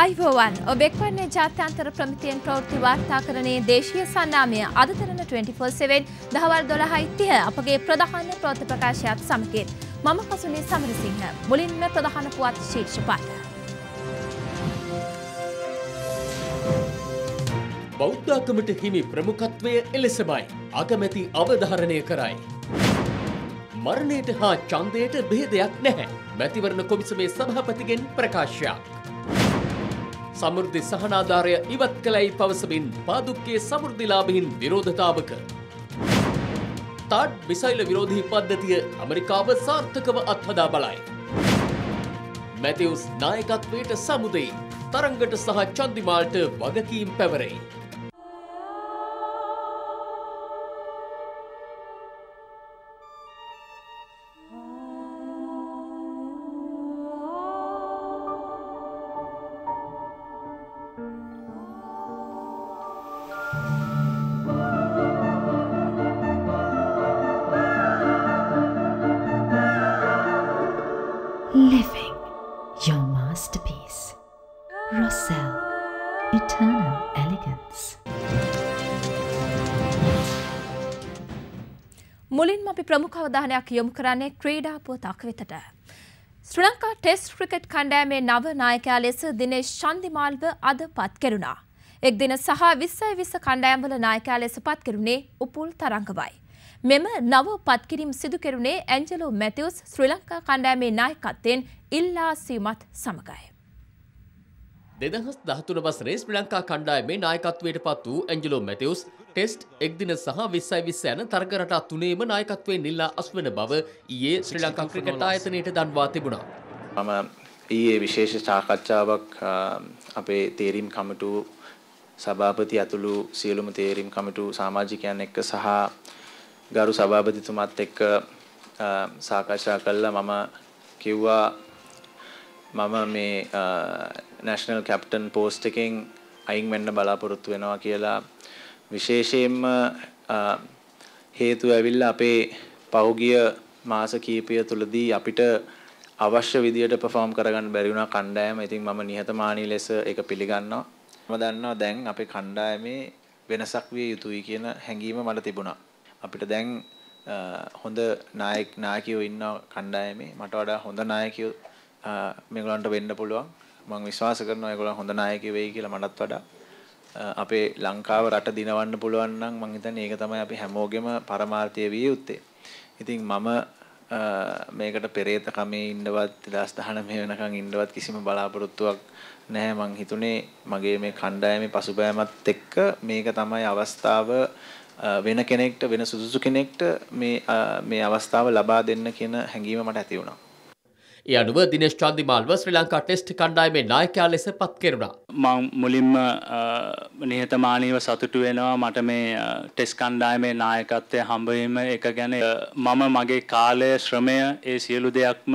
අයිබෝවන් ඔබෙක් වන්නේ ජාත්‍යන්තර ප්‍රමිතියෙන් ප්‍රවෘත්ති වාර්තාකරණයේ දේශීය සන්නාමය අදතරන 24/7 දහවල් 12:30 අපගේ ප්‍රධාන ප්‍රවෘත්ති ප්‍රකාශයත් සමගින් මම කසුනී සමරසිංහ මුලින්ම ප්‍රධාන පුවත් ශීර්ෂ පාඨ බෞද්ධාකමට හිමි ප්‍රමුඛත්වය එලෙසමයි අගමැති අවධාරණය කරයි. මරණයට හා චන්දයට බෙහෙදයක් නැහැ. මැතිවරණ කොමිසමේ සභහපතිගෙන් ප්‍රකාශයක්. සමෘද්ධි සහනාධාරය ඉවත් කළැයි පවසමින් පාදුක්කේ සමෘද්ධිලාබහින් විරෝධතාවක. තාඩ් මිසයිල විරෝධී පද්ධතිය ඇමරිකාව සාර්ථකව අත්හදා බලයි. මැතිවස් නායකත්වයට සමුදයි තරංගට සහ චන්දිමාල්ට වගකීම් පැවරෙයි. අපි ප්‍රමුඛ අවධානයක් යොමු කරන්නේ ක්‍රීඩා පුවතක් වෙතට. ශ්‍රී ලංකා ටෙස්ට් ක්‍රිකට් කණ්ඩෑමේ නව නායකයා ලෙස දිනේශ් චන්දිමාල්ව අද පත් කෙරුණා. එක් දින සහ විස්සයි විස්ස කණ්ඩෑම්වල නායකයා ලෙස පත් කෙරුණේ උපුල් තරංගවයි. මෙම නව පත්කිරීම් සිදු කෙරුණේ ඇන්ජලෝ මැතිවස් ශ්‍රී ලංකා කණ්ඩෑමේ නායකත්වයෙන් ඉල්ලා සීමත් සමගයි. දෙදහස් දහතුන වසරේ ශ්‍රී ලංකා කණ්ඩායමේ නායකත්වයට පත් වූ ඇන්ජලෝ මැතිවස් ටෙස්ට් එක්දින සහ විස්සයි විස්ස යන තර්ගරටා තුනේම නායකත්වයෙන් නිල්ලා අස්වන බව ඊයේ ශ්‍රී ලංකා ක්‍රිකට් ආයතනයට දන්වා තිබුණා. මම ඊයේ විශේෂ සාකච්ඡාවක් අපේ තේරීම් කමිටු සභාපති ඇතුළු සියලුම තේරීම් කමිටු සමාජිකයන් එක්ක සහ ගරු සභාපතිතුමත් එක්ක සාකච්ඡා කළා මම කිව්වා මම මේ නැෂනල් කැප්ටන් පෝස්ට් එකෙන් අයින් වෙන්න බලාපොරොත්තු වෙනවා කියලා විශේෂයෙන්ම අ, හේතුව ඇවිල්ලා අපේ පහුගිය මාස කීපය තුළදී අපිට අවශ්‍ය විදියට perform කරගන්න බැරි වුණා කණ්ඩායම. ඉතින් මම නිහතමානී ලෙස ඒක පිළිගන්නවා. මම දන්නවා දැන් අපේ කණ්ඩායමේ වෙනසක් විය යුතුයි කියන හැඟීම මට තිබුණා. අපිට දැන් අ, හොඳ නායක නායකයෝ ඉන්න කණ්ඩායමේ මට වඩා හොඳ නායකයෝ අ, මේගොල්ලන්ට වෙන්න පුළුවන්. මම විශ්වාස කරනවා ඒගොල්ලන් හොඳ නායකයෝ වෙයි කියලා මටත් වඩා. අ, අපේ ලංකාව රට දිනවන්න පුළුවන් නම් මම හිතන්නේ ඒක තමයි අපි හැමෝගෙම පරමාර්ථය විය යුත්තේ. ඉතින් මම අ, මේකට පෙරේත කමේ ඉන්නවත් 2019 වෙනකන් ඉන්නවත් කිසිම බලාපොරොත්තුවක් නැහැ මං හිතුනේ මගේ මේ කණ්ඩායමේ පසුබෑමත් එක්ක මේක තමයි අවස්ථාව අ, වෙන කෙනෙක්ට වෙන සුදුසු කෙනෙක්ට මේ අ, මේ අවස්ථාව ලබා දෙන්න කියන හැඟීම මට ඇති වුණා. ඒ අනුව දිනේශ් චන්දිමාල්ව ශ්‍රී ලංකා ටෙස්ට් කණ්ඩායමේ නායකයා ලෙස පත් කෙරුණා. මං මුලින්ම අ, නිහතමානීව සතුටු වෙනවා මට මේ අ, ටෙස් කණ්ඩායමේ නායකත්වය හම්බවීම එක ගැන අ, මම මගේ කාලය ශ්‍රමය ඒ සියලු දෙයක්ම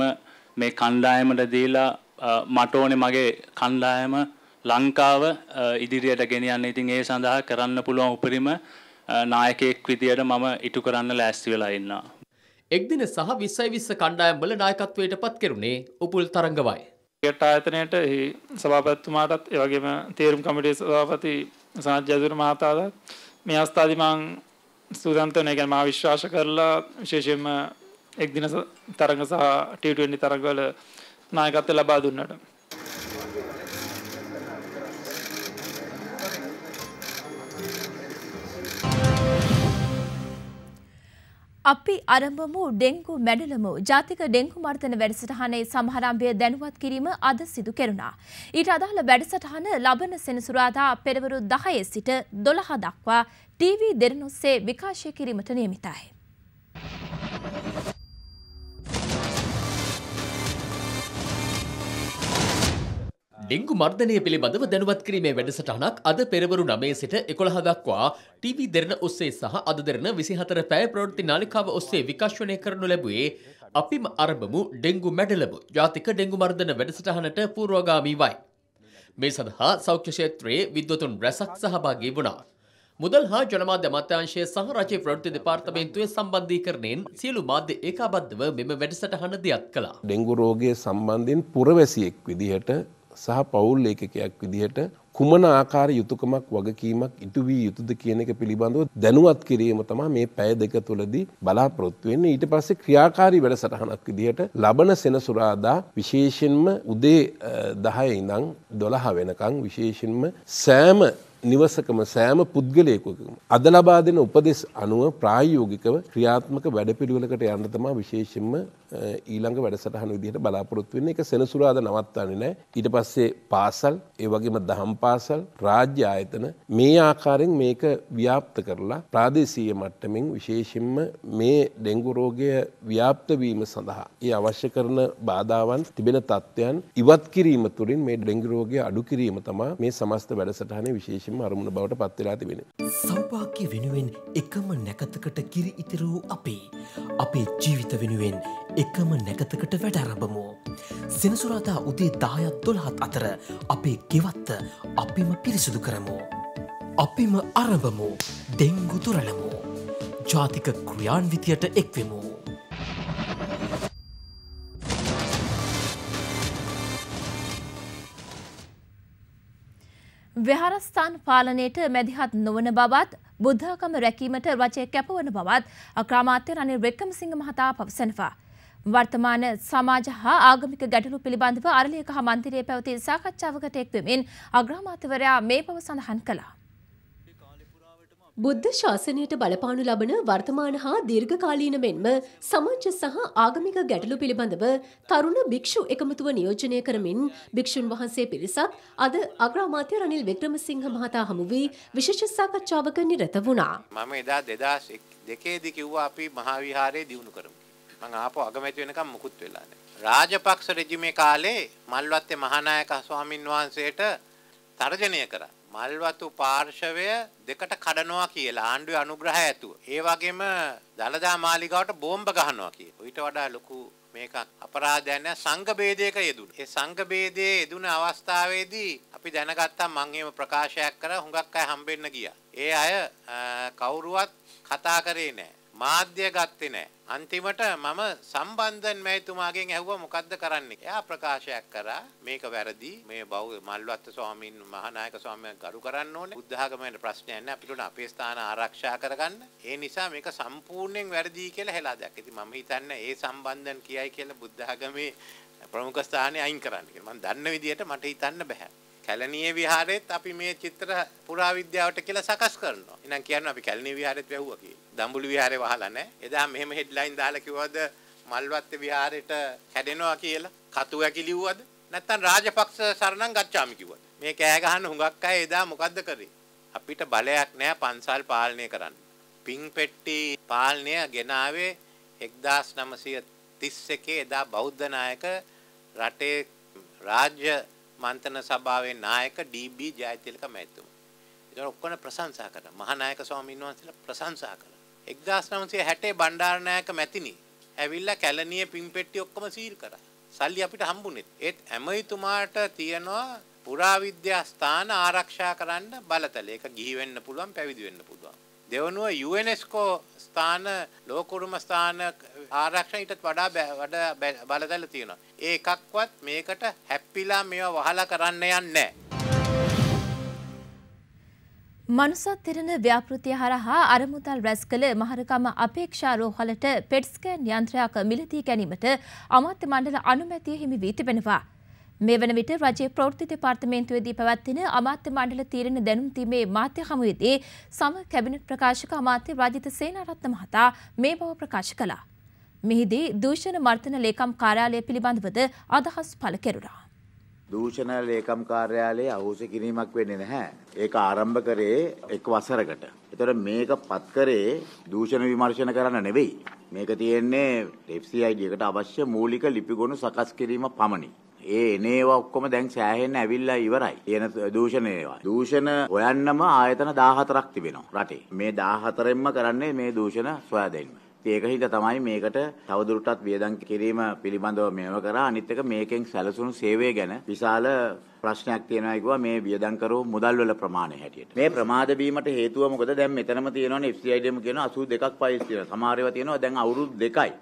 මේ කණ්ඩායමට දීලා අ, මට ඕනේ මගේ කණ්ඩායම ලංකාව අ, ඉදිරියට ගෙනියන්න ඉතින් ඒ සඳහා කරන්න පුළුවන් උපරිම අ, නායකයෙක් විදියට මම ඉටු කරන්න ලෑස්ති වෙලා ඉන්නවා. එක්දින සහ විස්සයි විස්ස කණ්ඩායම්වල නායකත්වයට පත් කෙරුණේ උපුල් තරංගවයි. ක්‍රිකට් ආයතනයට එහි සභාපතිතුමාටත් ඒ වගේම තේරුම් කමිටුවේ සභාපති සනත් ජයසූර මහතාටත් මේ අවස්ථාවේදී මම සූදානම් වෙන එක මා විශ්වාස කරලා විශේෂයෙන්ම එක්දින ස- තරඟ සහ T20 තරඟවල නායකත්වය ලබා දුන්නට අපි අරඹමු ඩෙංගු මැඩලමු ජාතික ඩෙංගු මර්ධන වැඩසටහනේ සමහරම්භය දැනුවත් කිරීම අද සිදු කෙරුණා. ඊට අදාළ වැඩසටහන ලබන සෙනසුරාදා පෙරවරු 10 සිට 12 දක්වා ටීවී දෙරණොස්සේ විකාශය කිරීමට නියමිතයි. ඩෙංගු මර්ධනය පිළිබඳව දැනුවත් කිරීමේ වැඩසටහනක් අද පෙරවරු 9 සිට 11 දක්වා ටීවී දෙරණ ඔස්සේ සහ අද දෙරණ 24 පැය ප්‍රවෘත්ති නාලිකාව ඔස්සේ විකාශනය කරනු ලැබුවේ අපිම අරඹමු ඩෙංගු මැඩලමු ජාතික ඩෙංගු මර්ධන වැඩසටහනට පූර්වගාමී වයි. මේ සඳහා සෞඛ්‍ය ක්ෂේත්‍රයේ විද්වතුන් රැසක් සහභාගී වුණා. මුදල් හා ජනමාධ්‍ය අමාත්‍යාංශය සහ රජයේ ප්‍රවෘත්ති දෙපාර්තමේන්තුවේ සම්බන්ධීකරණයෙන් සියලු මාධ්‍ය ඒකාබද්ධව මෙම වැඩසටහන දියත් කළා. ඩෙංගු රෝගය සම්බන්ධයෙන් පුරවැසියෙක් විදිහට සහ පවුල් ඒකකයක් විදිහට කුමන ආකාර යුතුකමක් වගකීමක් ඉටු වී යුතුද කියන එක පිළිබඳව දැනුවත් කිරීම තමයි මේ පැය දෙක තුළදී බලාපොරොත්තු වෙන්නේ. ඊට පස්සේ ක්‍රියාකාරී වැඩසටහනක් විදිහට ලබන සෙනසුරාදා විශේෂයෙන්ම උදේ 10 ඉඳන් 12 වෙනකන් විශේෂයෙන්ම සෑම නිවසකම සෑම පුද්ගලයෙකුකම අද ලබා දෙන උපදෙස් අනුව ප්‍රායෝගිකව ක්‍රියාත්මක වැඩපිළිවෙලකට යන්න තමයි විශේෂයෙන්ම ඊළඟ වැඩසටහන විදිහට බලාපොරොත්තු වෙන්නේ. ඒක සෙනසුරාදා නවත්තන්නේ නැහැ. ඊට පස්සේ පාසල්, ඒ වගේම දහම් පාසල්, රාජ්‍ය ආයතන මේ ආකාරයෙන් මේක ව්‍යාප්ත කරලා ප්‍රාදේශීය මට්ටමින් විශේෂයෙන්ම මේ ඩෙන්ගු රෝගය ව්‍යාප්ත වීම සඳහා ඒ අවශ්‍ය කරන බාධාවන් තිබෙන තත්ත්වයන් ඉවත් කිරීම තුළින් මේ ඩෙන්ගු රෝගය අඩු කිරීම තමයි මේ සමස්ත වැඩසටහනේ විශේෂයෙන්ම අරමුණ බවට පත් වෙලා තිබෙන්නේ. සෞභාග්‍ය වෙනුවෙන් එකම නැකතකට කිරි ඉතිරූ අපේ අපේ ජීවිත වෙනුවෙන් එකම නැකතකට වැඩරබමු. සෙනසුරාදා උදේ දායත් දොළහත් අතර අපේ ගෙවත්ත අපිම පිරිසිදු කරමු. අපිම අරඹමු දෙංගු තුරලමු. ජාතික ක්‍රියාන්විතියට එක්වෙමු. විහාරස්ථාන පාලනයට මැදිහත් නොවන බවත් බුද්ධාගම රැකීමට රජය කැපවන බවත් අක්‍රාමාත්‍ය රනිල් වික්‍රමසිංහ මහතා පවසනවා. වර්තමාන සමාජ හා ආගමික ගැටලු පිළිබඳව අරලියක හා මන්දිරයේ පැවති සාකච්ඡාවකට එක්වෙමින් අග්‍රාමාත්‍යවරයා මේ බව සඳහන් කළා. බුද්ධ ශාසනයට බලපානු ලබන වර්තමාන හා දීර්ඝකාලීන මෙන්ම සමාජ සහ ආගමික ගැටලු පිළිබඳව තරුණ භික්ෂු එකමුතුව නියෝජනය කරමින් භික්ෂුන් වහන්සේ පිරිසක් අද අග්‍රාමාත්‍ය රනිල් වික්‍රමසිංහ මහතා හමු වී විශේෂ සාකච්ඡාවක නිරත වුණා. මම එදා 2002 කිව්වා අපි මහා විහාරය දියුණු කරමු. මං ආපහු අගමැති වෙනකම් මුකුත් වෙලා නැහැ. රාජපක්ෂ රෙජිමේ කාලේ මල්වත්තේ මහානායක ස්වාමින් වහන්සේට තර්ජනය කරා. මල්වතු පාර්ශවය දෙකට කඩනවා කියලා ආණ්ඩුවේ අනුග්‍රහය ඇතුව. ඒ වගේම දලදා මාලිගාවට බෝම්බ ගහනවා කිය. ඊට වඩා ලොකු මේක අපරාධයක් නෑ සංඝ ભેදයක යෙදුන. ඒ සංඝ ભેදයේ යෙදුන අවස්ථාවේදී අපි දැනගත්තා මම එහෙම ප්‍රකාශයක් කරා හුඟක් අය හම්බෙන්න ගියා. ඒ අය කවුරුවත් කතා කරේ නෑ. මාධ්‍ය ගත්තේ නෑ. අන්තිමට මම සම්බන්ධන් මැතිතුමාගෙන් ඇහුවා මොකද්ද කරන්නේ. එයා ප්‍රකාශයක් කරා මේක වැරදි. මේ බෞද්ධ මල්වත්ත ස්වාමීන් මහානායක ස්වාමීන් ගරු කරන්න ඕනේ. බුද්ධ ආගමේ ප්‍රශ්නයක් නෑ. අපිට අපේ ස්ථාන ආරක්ෂා කරගන්න. ඒ නිසා මේක සම්පූර්ණයෙන් වැරදි කියලා හෙලා දැක්ක. ඉතින් මම හිතන්නේ ඒ සම්බන්ධන් කියයි කියලා බුද්ධ ආගමේ ප්‍රමුඛ ස්ථානේ අයින් කරන්න කියලා. මම දන්න විදිහට මට හිතන්න බෑ. කැලණියේ විහාරෙත් අපි මේ චිත්‍ර පුරාවිද්‍යාවට කියලා සකස් කරනවා. එහෙනම් කියනවා අපි කැලණියේ විහාරෙත් වැහුවා කියලා. දඹුලු විහාරේ වහලා නැහැ. එදා මෙහෙම හෙඩ්ලයින් දාලා කිව්වද මල්වත්තේ විහාරෙට කැඩෙනවා කියලා. කතු ඇකිලිව්වද? නැත්තම් රාජපක්ෂ සරණම් ගච්ඡාමි කිව්වද? මේ කෑ ගහන හුඟක් අය එදා මොකද්ද කරේ? අපිට බලයක් නැහැ පන්සල් පාලනය කරන්න. පිං පෙට්ටි පාලනය ගෙනාවේ 1931 එදා බෞද්ධ නායක රටේ රාජ්‍ය මන්ත්‍රණ සභාවේ නායක ඩී.බී. ජයතිලක මැතිතුමා. ඒක ඔක්කොම ප්‍රශංසා කරා. මහානායක ස්වාමීන් වහන්සේලා ප්‍රශංසා කළා. 1960 බණ්ඩාරනායක මැතිනි ඇවිල්ලා කැලණිය පින්පෙට්ටි ඔක්කොම සීල් කරා. සල්ලි අපිට හම්බුනේ. ඒත් ඇමතිතුමාට තියනවා පුරාවිද්‍යා ස්ථාන ආරක්ෂා කරන්න බලතල. ඒක ගිහි වෙන්න පුළුවන්, පැවිදි වෙන්න පුළුවන්. දෙවනුව UNESCO ස්ථාන ලෝකුරුම ස්ථාන ආරක්ෂණ ඊටත් වඩා වඩා බලතල තියෙනවා. ඒ එකක්වත් මේකට හැප්පිලා මේවා වහලා කරන්න යන්නේ මනුසත් තිරණ ව්‍යාපෘතිය හරහා අරමුදල් රැස් කළ මහරකම අපේක්ෂා රෝහලට පෙට්ස්කෑන් යන්ත්‍රයක් මිලදී ගැනීමට අමාත්‍ය මණ්ඩල අනුමැතිය හිමි වී තිබෙනවා. මේ වන විට රජයේ ප්‍රවෘත්ති දෙපාර්තමේන්තුවේදී පැවැත්වෙන අමාත්‍ය මණ්ඩල තීරණ දැනුම් දීමේ මාධ්‍ය හමුවේදී සම කැබිනට් ප්‍රකාශක අමාත්‍ය රාජිත සේනාරත්න මහතා මේ බව ප්‍රකාශ කළා. මෙහිදී දූෂණ මර්ධන ලේකම් කාර්යාලය පිළිබඳවද අදහස් පළ කෙරුණා. දූෂණ ලේකම් කාර්යාලයේ අහෝසි කිරීමක් වෙන්නේ නැහැ. ඒක ආරම්භ කරේ එක් වසරකට. ඒතර මේක පත් කරේ දූෂණ විමර්ශන කරන්න නෙවෙයි. මේක තියෙන්නේ FCID එකට අවශ්‍ය මූලික ලිපිගොනු සකස් කිරීම පමණි. ඒ එනේවා ඔක්කොම දැන් සෑහෙන්න ඇවිල්ලා ඉවරයි. තියෙන දූෂණ ඒවා. දූෂණ හොයන්නම ආයතන 14ක් තිබෙනවා රටේ. මේ 14ෙන්ම කරන්නේ මේ දූෂණ සොයා දෙන්න. ඒක හින්දා තමයි මේකට තවදුරටත් වියදම් කිරීම පිළිබඳව මේව කරා. අනිත් එක මේකෙන් සැලසුණු සේවය ගැන විශාල ප්‍රශ්නයක් තියෙනවා කිව්වා මේ වියදම් කරෝ මුදල් වල ප්‍රමාණය හැටියට. මේ ප්‍රමාද වීමට හේතුව මොකද? දැන් මෙතනම තියෙනවනේ FCIDM කියන 82ක් පයිස් තියෙනවා. සමහර ඒවා තියෙනවා දැන් අවුරුදු දෙකයි.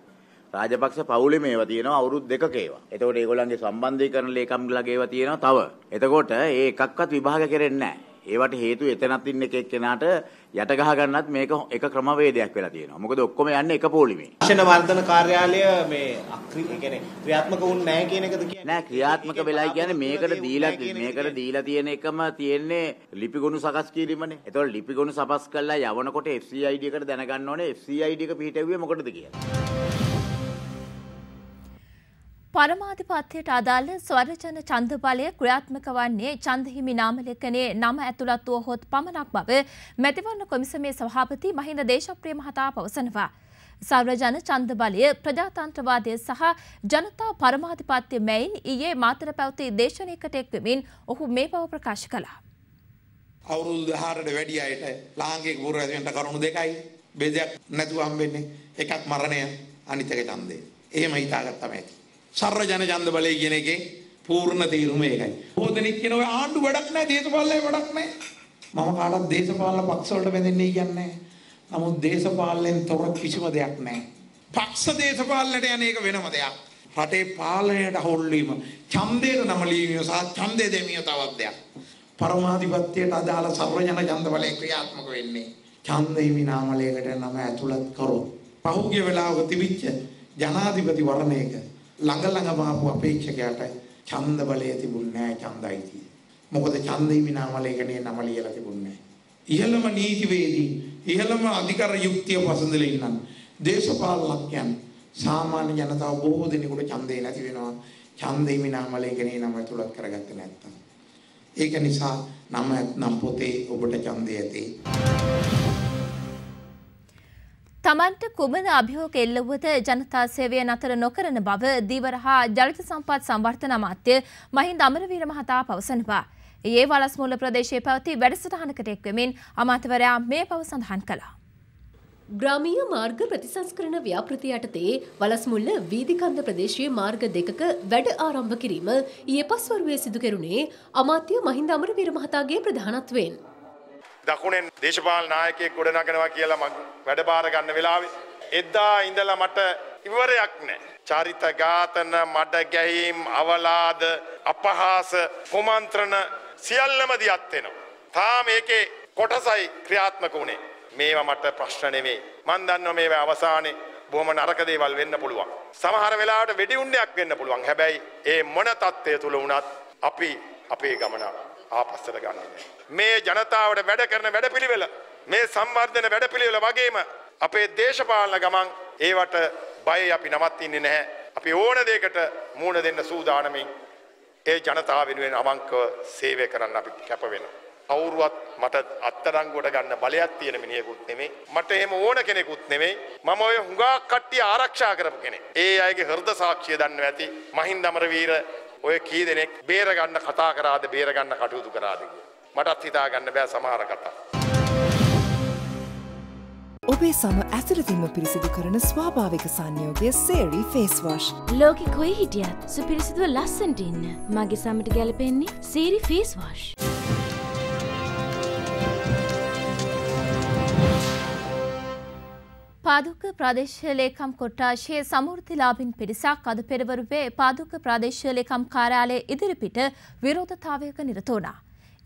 රාජපක්ෂ පවුලේ මේවා තියෙනවා අවුරුදු දෙකක ඒවා. එතකොට ඒගොල්ලන්ගේ සම්බන්ධීකරණ ලේකම්ලගේ ඒවා තියෙනවා තව. එතකොට ඒ එකක්වත් විභාග කරෙන්නේ නැහැ. ඒවට හේතු එතනත් ඉන්න එක එක්කෙනාට යට ගහ ගන්නත් මේක එක ක්‍රමවේදයක් වෙලා තියෙනවා. මොකද ඔක්කොම යන්නේ එක පොලිමේ. ශික්ෂණ වර්ධන කාර්යාලය මේ අක්‍රි කියන්නේ ක්‍රියාත්මක වුන්නේ නැහැ කියන එකද කියන්නේ? නෑ ක්‍රියාත්මක වෙලා කියන්නේ මේකට දීලා මේකට දීලා තියෙන එකම තියෙන්නේ ලිපිගොනු සකස් කිරීමනේ. ඒතකොට ලිපිගොනු සකස් කළා යවනකොට FCID එකට දැනගන්න ඕනේ FCID එක පිහිටෙව්වේ මොකටද කියලා. පරමාධිපත්‍යයට අදාළ ස්වරජන ඡන්ද බලය ක්‍රියාත්මක වන්නේ ඡන්දහිමි නාමලේඛනයේ නම ඇතුළත් වූහොත් පමණක් බව මැතිවරණ කොමිසමේ සභාපති මහින්ද දේශප්‍රිය මහතා පවසනවා. සර්වජන ඡන්ද බලය ප්‍රජාතන්ත්‍රවාදය සහ ජනතා පරමාධිපත්‍ය මැයින් ඊයේ මාතර පැවති දේශනයකට එක්වෙමින් ඔහු මේ බව ප්‍රකාශ කළා. අවුරුදු 18ට වැඩි අයට ලාංකික පූර්ව ඇතිවෙන්න කරුණු දෙකයි බෙදයක් නැතුව හම්බෙන්නේ එකක් මරණය අනිත් එක ඡන්දය. එහෙම හිතාගත්තම ඇති. සර්ව ජන ඡන්ද බලය කියන එකේ පූර්ණ තීරුම ඒකයි. බොහෝ දෙනෙක් කියන ඔය ආණ්ඩු වැඩක් නැහැ දේශපාලනය වැඩක් නැහැ. මම කාටවත් දේශපාලන පක්ෂ වලට බැඳෙන්නේ කියන්නේ නමුත් දේශපාලනයෙන් තොර කිසිම දෙයක් නැහැ. පක්ෂ දේශපාලනයට යන එක වෙනම දෙයක්. රටේ පාලනයට හොල් වීම, ඡන්දයට නම ලියීම සහ ඡන්දය දෙමිය තවත් දෙයක්. පරමාධිපත්‍යයට අදාළ සර්ව ජන ඡන්ද බලය ක්‍රියාත්මක වෙන්නේ ඡන්ද හිමි නාමලයකට නම ඇතුළත් කරොත්. පහුගිය වෙලාවක තිබිච්ච ජනාධිපති වරණයක ළඟ ළඟම ආපු අපේක්ෂකයාට ඡන්ද බලය තිබුණේ නැහැ ඡන්දයිතිය. මොකද ඡන්ද හිමි නාමලයකනේ නම ලියලා තිබුණේ ඉහළම නීතිවේදී ඉහළම අධිකාර යුක්තිය පසඳලා ඉන්නම් දේශපාලනඥයන් සාමාන්‍ය ජනතාව බොහෝ දෙනෙකුට ඡන්දේ නැති වෙනවා ඡන්ද හිමි නාමලයකනේ නම ඇතුළත් කරගත්තේ නැත්තම්. ඒක නිසා නම නම් පොතේ ඔබට ඡන්දය ඇතේ. තමන්ට කුමන අභියෝග එල්ලවුවද ජනතා සේවය නතර නොකරන බව දීවර හා ජලිත සම්පත් සංවර්ධන අමාත්‍ය මහින්ද අමරවීර මහතා පවසනවා. ඒ වලස්මුල්ල ප්‍රදේශයේ පැවති වැඩසටහනකට එක්වෙමින් අමාත්‍යවරයා මේ බව සඳහන් කළා. ග්‍රාමීය මාර්ග ප්‍රතිසංස්කරණ ව්‍යාපෘති යටතේ වලස්මුල්ල වීදිකන්ද ප්‍රදේශයේ මාර්ග දෙකක වැඩ ආරම්භ කිරීම ඊයේ පස්වරුවේ සිදු කෙරුණේ අමාත්‍ය මහින්ද අමරවීර මහතාගේ ප්‍රධානත්වයෙන්. දකුණෙන් දේශපාල නායකයෙක් ගොඩනගනවා කියලා මම වැඩබාර ගන්න වෙලාවේ එදා ඉඳලා මට ඉවරයක් නැහැ. චරිත ඝාතන, මඩ ගැහිම්, අවලාද, අපහාස, කුමන්ත්‍රණ සියල්ලම දියත් වෙනවා. තාම මේකේ කොටසයි ක්‍රියාත්මක වුණේ. මේවා මට ප්‍රශ්න නෙවෙයි. මම දන්නවා මේවා අවසානයේ බොහොම නරක දේවල් වෙන්න පුළුවන්. සමහර වෙලාවට වෙඩි උණ්ඩයක් වෙන්න පුළුවන්. හැබැයි ඒ මොන தත්ත්වය තුල වුණත් අපි අපේ ගමන ආපස්සට ගන්නේ මේ ජනතාවට වැඩ කරන වැඩපිළිවෙල මේ සංවර්ධන වැඩපිළිවෙල වගේම අපේ දේශපාලන ගමන් ඒවට බය අපි නවත්තින්නේ නැහැ. අපි ඕන දෙයකට මූණ දෙන්න සූදානමින් ඒ ජනතාව වෙනුවෙන් අවංකව සේවය කරන්න අපි කැප වෙනවා. කවුරුවත් මට අත්තරංගුවට ගන්න බලයක් තියෙන මිනිහෙකුත් නෙමෙයි. මට එහෙම ඕන කෙනෙකුත් නෙමෙයි. මම ඔය හුඟක් කට්ටිය ආරක්ෂා කරපු කෙනෙක්. ඒ අයගේ හෘද සාක්ෂිය දන්නවා ඇති. මහින්ද අමරවීර ඔය කී දෙනෙක් බේරගන්න කතා කරාද බේරගන්න කටයුතු කරාද මටත් හිතා ගන්න බෑ සමහර කතා. ඔබේ සම ඇතුළතින්ම පිරිසිදු කරන ස්වාභාවික සංයෝගය සේරි ෆේස්වශ්. ලෝකෙ කොයි හිටියත් සුපිරිසිදුව ලස්සන්ට ඉන්න මගේ සමට ගැලපෙන්නේ සේරි ෆේස්වාශ්. පාදුක ප්‍රදේශ ලේකම් කොට්ටාශයේ සමෘද්ධිලාභින් පිරිසක් අද පෙරවරුවේ පාදුක ප්‍රදේශ ලේකම් කාර්යාලය ඉදිරිපිට විරෝධතාවයක නිරත වුණා.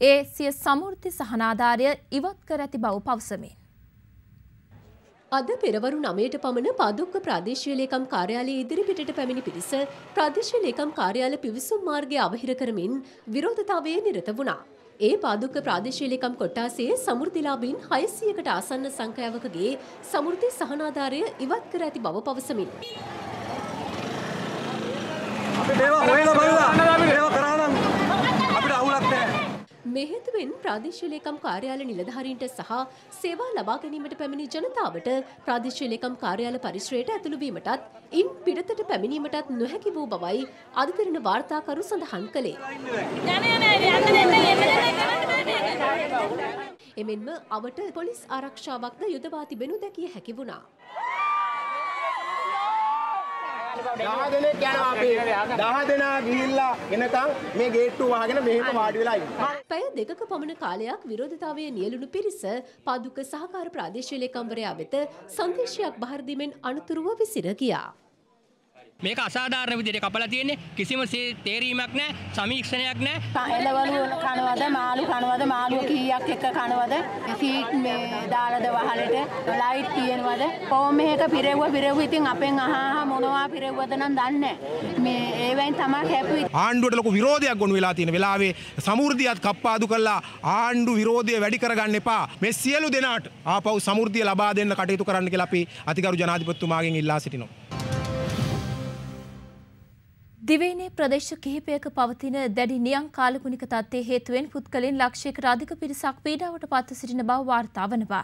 ඒ සිය සමෘද්ධි සහනාධාරය ඉවත් කර ඇති බව පවසමින්. අද පෙරවරු නමයට පමණ පාදුක්ක ප්‍රාදේශීය ලේකම් කාර්යාලයේ ඉදිරිපිටට පැමිණි පිරිස ප්‍රාදේශීය ලේකම් කාර්යාල පිවිසුම් මාර්ගය අවහිර කරමින් විරෝධතාවයේ නිරත වුණා. ඒ පාදුක්ක ප්‍රාදේශීය ලේකම් කොට්ටාසයේ සමෘද්ධිලාභීන් 600කට ආසන්න සංඛ්‍යාවකගේ සමෘද්ධි සහනාධාරය ඉවත් කර ඇති බව පවසමින්. අපිට ඒවා හොයලා බලලා අපිට ඒවා කරා නම් අපිට අවුලක් නැහැ. මේ හේතුවෙන් ප්‍රාදේශීය ලේකම් කාර්යාල නිලධාරීන්ට සහ සේවා ලබා ගැනීමට පැමිණි ජනතාවට ප්‍රාදේශීය ලේකම් කාර්යාල පරිශ්‍රයට ඇතුළු වීමටත් ඉන් පිටතට පැමිණීමටත් නොහැකි වූ බවයි අධිකරණ වාර්තාකරු සඳහන් කළේ. එමෙන්ම අවට පොලිස් ආරක්ෂාවක්ද යොදවා තිබෙනු දැකිය හැකි වුණා. දහ දෙනෙක් යනවා අපි දහ දෙනා ගිහිල්ලා එනකන් මේ ගේට්ටුව වහගෙන මෙහෙම වාඩි වෙලා ඉන්නවා. පැය දෙකක පමණ කාලයක් විරෝධතාවය නියලුණු පිරිස පාදුක සහකාර ප්‍රාදේශීය ලේකම්වරයා වෙත සංදේශයක් බහර දීමෙන් අනතුරුව විසිර ගියා. මේක අසාධාරණ විදිහට කපලා තියෙන්නේ. කිසිම තේරීමක් නැහැ සමීක්ෂණයක් නැහැ. එළවලු කනවද මාළු කනවද මාළුව කීයක් එක කනවද? සීට් මේ දාලද වහලට? ලයිට් තියෙනවද? කොහොම මේක පිරෙව්ව පිරෙව්ව ඉතින් අපෙන් අහා මොනවා පිරෙව්වද නම් දන්නේ. මේ ඒවෙන් තමයි කැපුවේ ආණ්ඩුවට ලොකු විරෝධයක් ගොනු වෙලා තියෙන වෙලාවේ සමෘද්ධියත් කප්පාදු කළා. ආණ්ඩු විරෝධය වැඩි කරගන්න එපා. මේ සියලු දෙනාට ආපහු සමෘද්ධිය ලබා දෙන්න කටයුතු කරන්න කියලා අපි අතිගරු ජනාධිපතිතුමාගෙන් ඉල්ලා සිටිනවා දිවයිනේ ප්‍රදේශ කිහිපයක පවතින දැඩි නියං කාලගුණික තත්ත්වයේ හේතුවෙන් පුද්ගලයන් ලක්ෂයකට අධික පිරිසක් පීඩාවට පත්ව සිටින බව වාර්තා වනවා.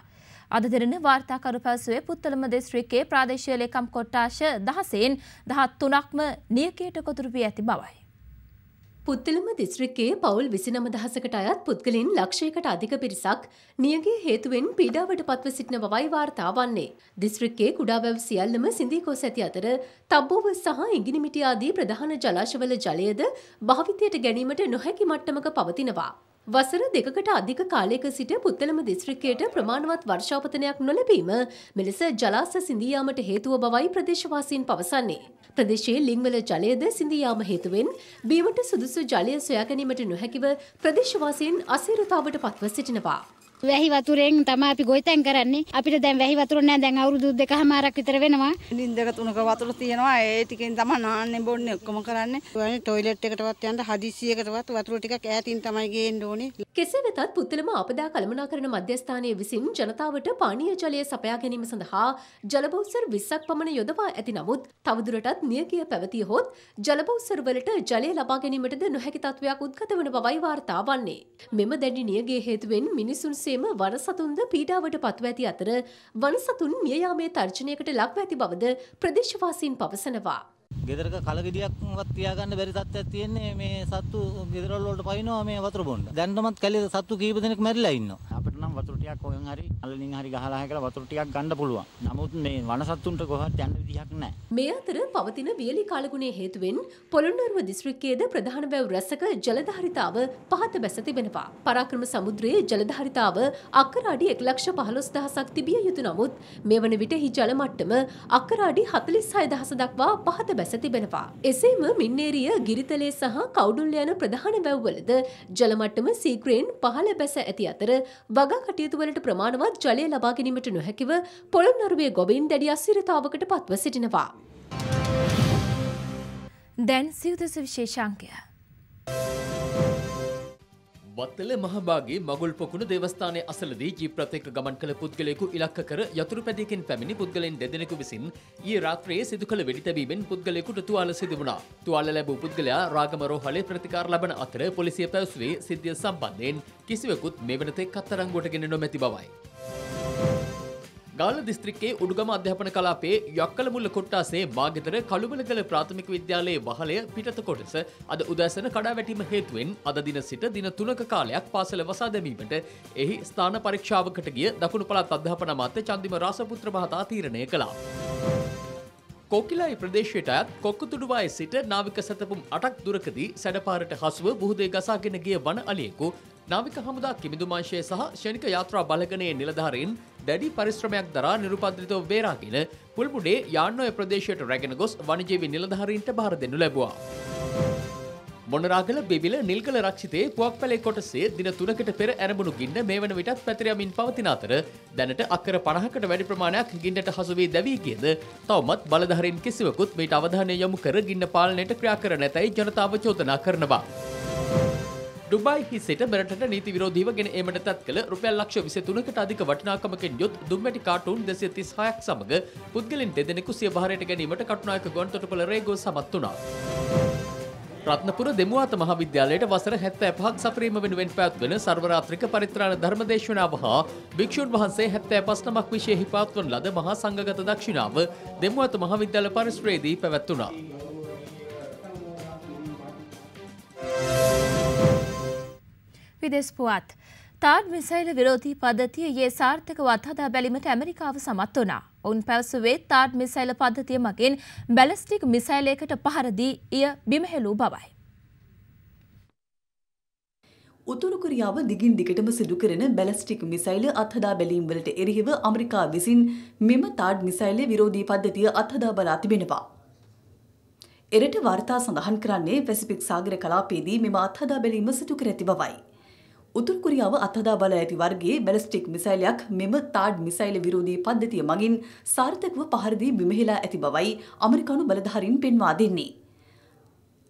අද දෙරන වාර්තාකරු පැවසුවේ පුත්තලම දිස්ත්‍රික්කයේ ප්‍රාදේශීය ලේකම් කොට්ටාශ දහසෙන් දහත් තුනක්ම නියකයට කොතුරු වී ඇති බවයි. පුත්තලම දිස්ත්‍රික්කයේ පවුල් විසිනම දහසකට අයත් පුද්ගලින් ලක්ෂයකට අධික පිරිසක් නියගේ හේතුවෙන් පීඩාවට පත්ව සිටින බවයි වාර්තා වන්නේ. දිස්ත්‍රික්කයේ කුඩාවැව් සියල්ලම සිඳීකෝස් ඇති අතර තබ්බෝව සහ ඉඟිනිමිටි ආදී ප්‍රධාන ජලාශවල ජලයද භාවිතයට ගැනීමට නොහැකි මට්ටමක පවතිනවා. වසර දෙකකට අධික කාලයක සිට පුත්තලම දිස්ත්‍රික්කයට ප්‍රමාණවත් වර්ෂාපතනයක් නොලැබීම මෙලෙස ජලාස සිඳියාමට හේතුව බවයි ප්‍රදේශවාසීන් පවසන්නේ. ප්‍රදේශයේ ලිංවල ජලයද සිඳියාම හේතුවෙන් බීමට සුදුසු ජලය සොයා ගැනීමට නොහැකිව ප්‍රදේශවාසීන් අසීරුතාවට පත්ව සිටිනවා. වැහි වතුරෙන් තමයි අපි ගොවිතැන් කරන්නේ. අපිට දැන් වැහි වතුර නැහැ. දැන් අවුරුදු දෙකමාරක් විතර වෙනවා. ලින්දක තුනක වතුර තියෙනවා. ඒ ටිකෙන් තමයි නාන්නේ බොන්නේ ඔක්කොම කරන්නේ. ඔයනේ টয়ලට් එකටවත් යන්න හදිසියකටවත් වතුර ටිකක් ඈතින් තමයි ගේන්න ඕනේ. කෙසේ වෙතත් පුත්තලම ආපදා කළමනාකරණ මධ්‍යස්ථානයේ විසින් ජනතාවට පානීය ජලය සපයා ගැනීම සඳහා ජලබෞසර් 20ක් පමණ යොදවා ඇති නමුත් තවදුරටත් නියකිය පැවතිය හොත් ජලබෞසර් වලට ජලය ලබා ගැනීමටද නොහැකි තත්වයක් උද්ගත වන බවයි වාර්තා වන්නේ. මෙම දැඩි නියගේ හේතුවෙන් මිනිසුන් සේම වනසතුන්ද පීඩාවට පත්ව ඇති අතර වනසතුන් මියයාමේ තර්ජනයකට ලක්ව ඇති බවද ප්‍රදේශවාසීන් පවසනවා. ගෙදරක කලගෙඩියක්වත් තියාගන්න බැරි තත්ත්වයක් තියෙන්නේ මේ සත්තු ගෙදරවල වලට පයින්නවා මේ වතුර බොන්න. දැන්නමත් කැලේ සත්තු කීප දෙනෙක් මැරිලා ඉන්නවා. අපිට නම් වතුර ටිකක් කොහෙන් හරි අල්ලින් හරි ගහලා හැකලා වතුර ටිකක් ගන්න පුළුවන්. නමුත් මේ වනසත්තුන්ට කොහොමද යන්න විදිහක් නැහැ. මේ අතර පවතින වියලි කාලගුණයේ හේතුවෙන් පොළොන්නරුව දිස්ත්‍රික්කයේද ප්‍රධාන වැව් රැසක ජලධාරිතාව පහත බැස තිබෙනවා. පරාක්‍රම සමුද්‍රයේ ජලධාරිතාව අක්කර අඩි 1,15,000ක් තිබිය යුතු නමුත් මේ වන විට හි ජල මට්ටම අක්කර අඩි 46000 දක්වා පහත බැස තිබෙනවා. එසේම මින්නේරිය ගිරිතලේ සහ කවුඩුල්ල යන ප්‍රධාන වැව්වලද ජල මට්ටම සීක්‍රයෙන් පහළ බැස ඇති අතර වගා කටයුතු වලට ප්‍රමාණවත් ජලය ලබා ගැනීමට නොහැකිව පොළොන්නරුවේ ගොවීන් දැඩි අසිරතාවකට පත්ව සිටිනවා. දැන් සිව්දස විශේෂාංකය. වත්තල මහභාගේ මගුල් පොකුණු දේවස්ථානය අසලදී ජීප්‍රතයක ගමන් කළ පුද්ගලයෙකු ඉලක්ක කර යතුරු පැදිකින් පැමිණි පුද්ගලෙන් දෙදෙනෙකු විසින් ඊ රාත්‍රයේ සිදු කළ වෙඩි තැබීමෙන් පුද්ගලයෙකුට තුවාල සිදු වුණා. තුවාල ලැබූ පුද්ගලයා රාගම රෝහලේ ප්‍රතිකාර ලබන අතර පොලිසිය පැවසුවේ සිද්ධිය සම්බන්ධයෙන් කිසිවෙකුත් මෙවනතෙක් අත්තරංගුවට ගෙන නොමැති බවයි. ගාල දිස්ත්‍රික්කේ උඩුගම අධ්‍යාපන කලාපේ යක්කලමුල්ල කොට්ටාසේ මාගෙතර කළුමලගල ප්‍රාථමික විද්‍යාලයේ වහලය පිටත කොටස අද උදැසන කඩා වැටීම හේතුවෙන් අද දින සිට දින තුනක කාලයක් පාසල වසා දැමීමට එහි ස්ථාන පරීක්ෂාවකට ගිය දකුණු පළාත් අධ්‍යාපන අමාත්‍ය චන්දිම රාසපුත්‍ර මහතා තීරණය කළා. කොකිලයි ප්‍රදේශයට අයත් කොක්කුතුඩුවායි සිට නාවික සැතපුම් අටක් දුරකදී සැඩපාරට හසුව බුහුදේ ගසාගෙන ගිය වන අලියෙකු නාවික හමුදා කිමිදුමාංශය සහ ෂණික යාත්‍රා බලගනයේ නිලධාරීන් දැඩි පරිශ්‍රමයක් දරා නිරුපද්‍රිතව බේරාගෙන පුල්මුඩේ යාන්නෝය ප්‍රදේශයට රැගෙන ගොස් වනජීවි නිලධාරීන්ට බාර දෙනු ලැබුවා. මොනරාගල බෙවිල නිල්ගල රක්ෂිතයේ පුවක් පැලේ කොටසේ දින තුනකට පෙර ඇරඹුණු ගින්න මේ වන විටත් පැතිරයමින් පවතින අතර දැනට අක්කර පණහකට වැඩි ප්‍රමාණයක් ගින්නට හසුවී දැවී කියද තවමත් බලධහරින් කිසිවකුත් මේට අවධානය යොමු කර ගින්න පාලනයට ක්‍රියා කර නැතැයි ජනතාව චෝදනා කරනවා. ඩුබයි සිට මෙරටට නීති විරෝධීව ගෙන ඒමට තත් කළ රුපියල් ලක්ෂ විසි තුනකට අධික වටිනාකමකින් යුත් දුම්මැටි කාටූන් දෙසිය තිස් හයක් සමඟ පුද්ගලින් දෙදෙනෙකු සිය භාරයට ගැනීමට කටුනායක ගොන්තොටපොළ රේගෝ සමත් වුණා. රත්නපුර දෙමුවාත මහවිද්‍යාලයට වසර හැත්තෑ පහක් සපරීම වෙනුවෙන් පැත්වන සර්වරාත්‍රික පරිත්‍රාණ ධර්මදේශනාව හා භික්ෂූන් වහන්සේ හැත්තෑ පස්නමක් විශයෙහි පාත්වන ලද මහා සංගත දක්ෂිනාව දෙමුවත මහවිද්‍යාල පරිස්ත්‍රේදී පැවැත්වුණා. විදෙස් පුවත්. තාඩ් මිසයිල විරෝධී පද්ධතිය ඒ සාර්ථකව අත්හදා බැලීමට ඇමරිකාව සමත් වනා. ඔවුන් පැවසුවේ තාඩ් මිසයිල පද්ධතිය මගින් බැලස්ටික් මිසයිලයකට පහරදී එය බිමහෙලූ බවයි. උතුරු කොරියාව දිගින් දිගටම සිදු කරන බැලස්ටික් මිසයිල අත්හදා බැලීම් වලට එරෙහිව අමරිකා විසින් මෙම තාඩ් මිසයිල විරෝධී පද්ධතිය අත්හදා බලා තිබෙනවා. එරට වාර්තා සඳහන් කරන්නේ පැසිෆික් සාගර කලාපයේදී මෙම අත්හදා බැලීම සිදු කර ඇති බවයි. උතුරු කොරියාව අත්හදා බල ඇති වර්ගයේ බැලිස්ටික් මිසයිලයක් මෙම තාඩ් මිසයිල විරෝධී පද්ධතිය මගින් සාර්ථකව පහර දී බිමහෙලා ඇති බවයි අමරිකානු බලධාරීන් පෙන්වා දෙන්නේ.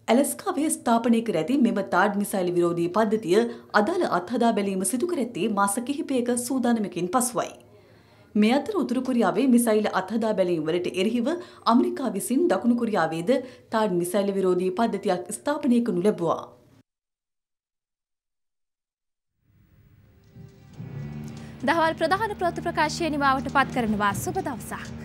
ඇලස්කාවේ ස්ථාපනය කර ඇති මෙම තාඩ් මිසයිල් විරෝධී පද්ධතිය අදාළ අත්හදා බැලීම සිදු කර ඇත්තේ මාස කිහිපයක සූදානමකින් පසුවයි. මේ අතර උතුරු කොරියාවේ මිසයිල් අත්හදා බැලීම් වලට එරෙහිව අමරිකා විසින් දකුණු කොරියාවේද තාඩ් මිසයිල් විරෝධී පද්ධතියක් ස්ථාපනය කරනු ලැබුවා. දහවල් ප්‍රධාන ප්‍රවෘත්ති ප්‍රකාශය නිමාවට පත් කරනවා සුබ දවසක්.